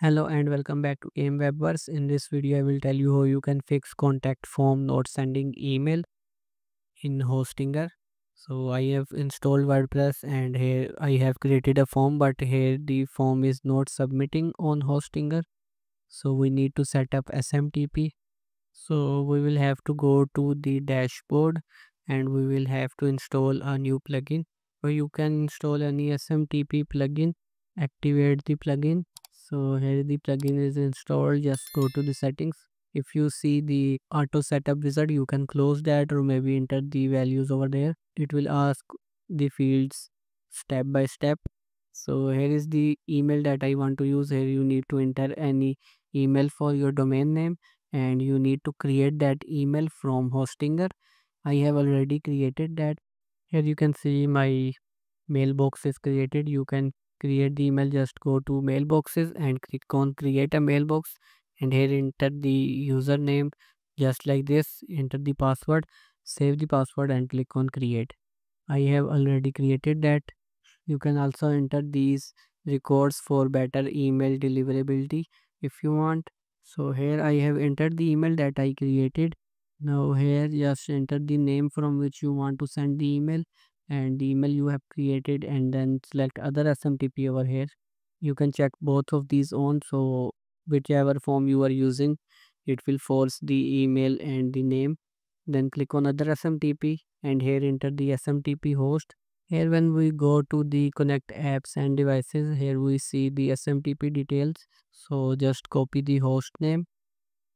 Hello and welcome back to KM Webverse. In this video, I will tell you how you can fix contact form not sending email in Hostinger. So I have installed WordPress and here I have created a form, but here the form is not submitting on Hostinger. So we need to set up SMTP. So we will have to go to the dashboard and we will have to install a new plugin. Or you can install any SMTP plugin, activate the plugin so here the plugin is installed. Just go to the settings. If you see the auto setup wizard you can close that or maybe enter the values over there. It will ask the fields step by step. So here is the email that i want to use. Here you need to enter any email for your domain name and you need to create that email from hostinger. I have already created that. Here you can see my mailbox is created. You can create the email just go to mailboxes and click on create a mailbox and here enter the username just like this enter the password save the password and click on create. I have already created that. You can also enter these records for better email deliverability if you want. So here i have entered the email that i created. Now here just enter the name from which you want to send the email and the email you have created and then select other smtp over here. You can check both of these on so whichever form you are using it will force the email and the name. Then click on other smtp and here enter the smtp host. Here when we go to the connect apps and devices here we see the smtp details. So just copy the host name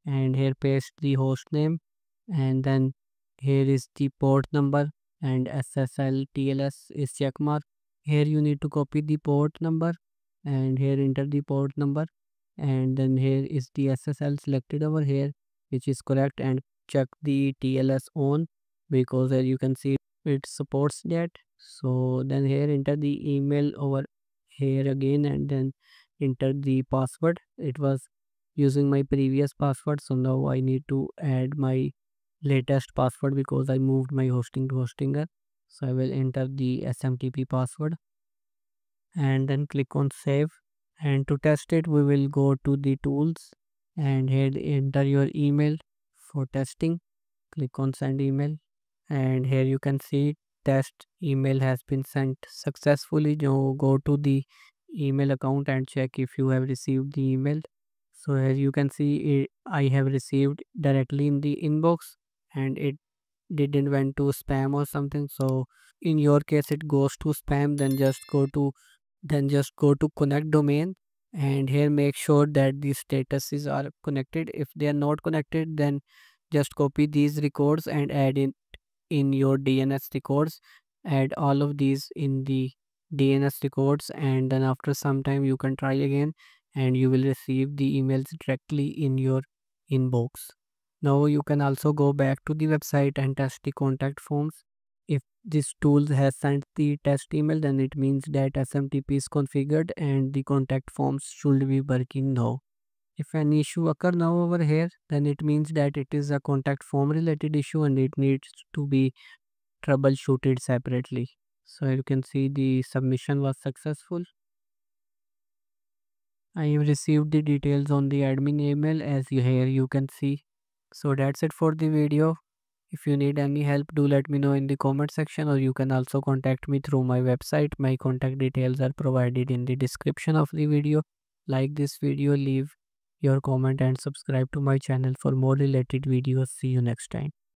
and here paste the host name. And then here is the port number and SSL TLS is check mark. Here you need to copy the port number and here enter the port number and then here is the SSL selected over here which is correct and check the TLS on because here you can see it supports that. So then here enter the email over here again and then enter the password. It was using my previous password so now I need to add my latest password because I moved my hosting to Hostinger. So I will enter the SMTP password and then click on save. And to test it, we will go to the tools and here enter your email for testing. Click on send email and here you can see test email has been sent successfully. Now go to the email account and check if you have received the email. So as you can see, eh, I have received directly in the inbox and it didn't went to spam or something. So in your case it goes to spam then just go to then just go to connect domain and here make sure that the statuses are connected. If they are not connected then just copy these records and add in in your dns records. Add all of these in the dns records and then after some time you can try again and you will receive the emails directly in your inbox now you can also go back to the website and test the contact forms. If this tool has sent the test email then it means that SMTP is configured and the contact forms should be working now. If an issue occur now over here then it means that it is a contact form related issue and it needs to be troubleshooted separately. So you can see the submission was successful. I have received the details on the admin email as you here you can see so that's it for the video. If you need any help do let me know in the comment section or you can also contact me through my website. My contact details are provided in the description of the video. Like this video leave your comment and subscribe to my channel for more related videos. See you next time